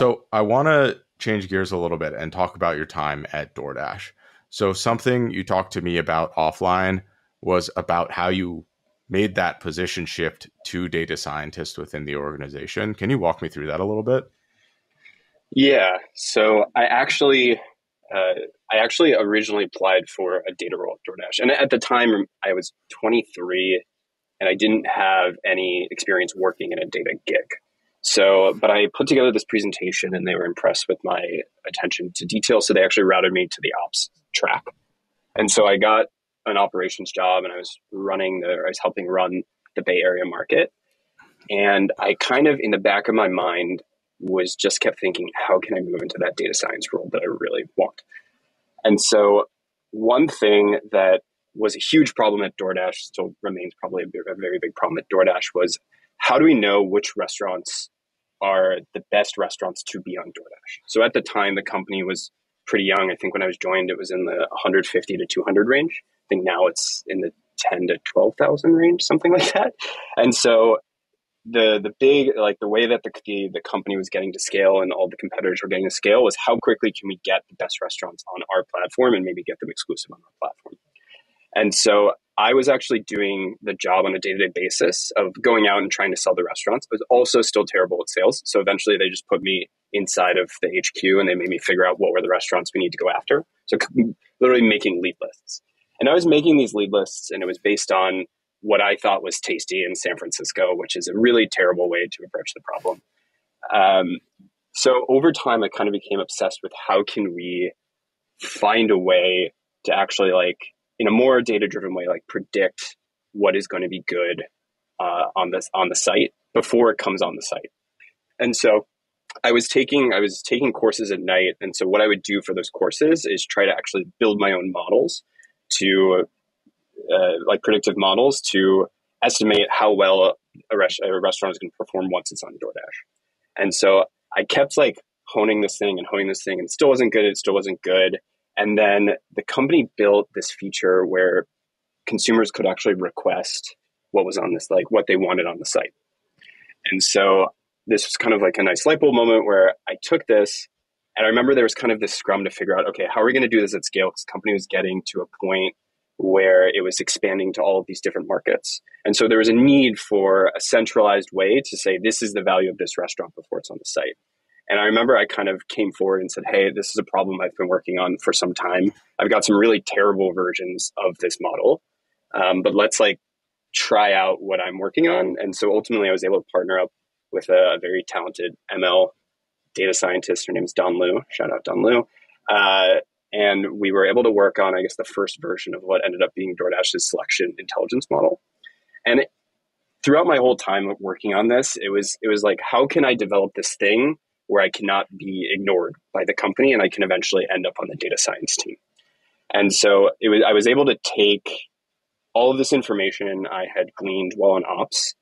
So I want to change gears a little bit and talk about your time at DoorDash. So something you talked to me about offline was about how you made that position shift to data scientist within the organization. Can you walk me through that a little bit? Yeah. So I actually uh, I actually originally applied for a data role at DoorDash. And at the time, I was 23 and I didn't have any experience working in a data gig. So, but I put together this presentation and they were impressed with my attention to detail. So they actually routed me to the ops track. And so I got an operations job and I was running the, I was helping run the Bay Area market. And I kind of, in the back of my mind, was just kept thinking, how can I move into that data science role that I really want? And so, one thing that was a huge problem at DoorDash, still remains probably a, very big problem at DoorDash, was how do we know which restaurants are the best restaurants to be on DoorDash? So at the time, the company was pretty young. I think when I was joined, it was in the 150 to 200 range. I think now it's in the 10 to 12,000 range, something like that. And so the the big like the way that the, the, the company was getting to scale and all the competitors were getting to scale was how quickly can we get the best restaurants on our platform and maybe get them exclusive on our platform and so i was actually doing the job on a day-to-day basis of going out and trying to sell the restaurants I was also still terrible at sales. So eventually they just put me inside of the hq and they made me figure out what were the restaurants we need to go after. So literally making lead lists. And i was making these lead lists and it was based on what I thought was tasty in San Francisco, which is a really terrible way to approach the problem. Um, so over time, I kind of became obsessed with how can we find a way to actually like in a more data driven way, like predict what is going to be good uh, on this on the site before it comes on the site. And so I was taking I was taking courses at night, and so what I would do for those courses is try to actually build my own models to uh, like predictive models to estimate how well a, res- a restaurant is going to perform once it's on DoorDash. And so I kept like honing this thing and honing this thing, and still wasn't good. It still wasn't good. And then the company built this feature where consumers could actually request what was on this, like what they wanted on the site. And so this was kind of like a nice light bulb moment where I took this and I remember there was kind of this scrum to figure out, okay, how are we going to do this at scale? Because the company was getting to a point where it was expanding to all of these different markets. And so there was a need for a centralized way to say, this is the value of this restaurant before it's on the site. And I remember I kind of came forward and said, hey, this is a problem I've been working on for some time. I've got some really terrible versions of this model, um, but let's like try out what I'm working on. And so ultimately, I was able to partner up with a, very talented ML data scientist. Her name is Don Liu. Shout out Don Liu. Uh, and we were able to work on, I guess, the first version of what ended up being DoorDash's selection intelligence model. And it, throughout my whole time working on this, it was it was like, how can I develop this thing where I cannot be ignored by the company and I can eventually end up on the data science team. And so it was I was able to take all of this information I had gleaned while on ops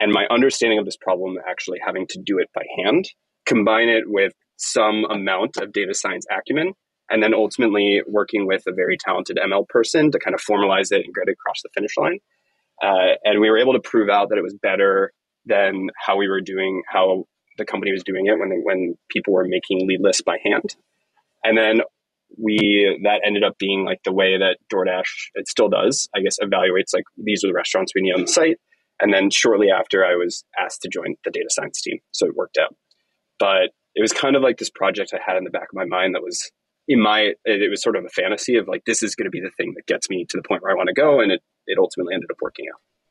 and my understanding of this problem actually having to do it by hand, combine it with some amount of data science acumen and then ultimately working with a very talented ML person to kind of formalize it and get it across the finish line. Uh, and we were able to prove out that it was better than how we were doing, how the company was doing it when they, when people were making lead lists by hand. And then we that ended up being like the way that DoorDash it still does, I guess, evaluates like these are the restaurants we need on the site. And then shortly after, I was asked to join the data science team, so it worked out. But it was kind of like this project I had in the back of my mind that was in my it was sort of a fantasy of like this is going to be the thing that gets me to the point where I want to go, and it it ultimately ended up working out.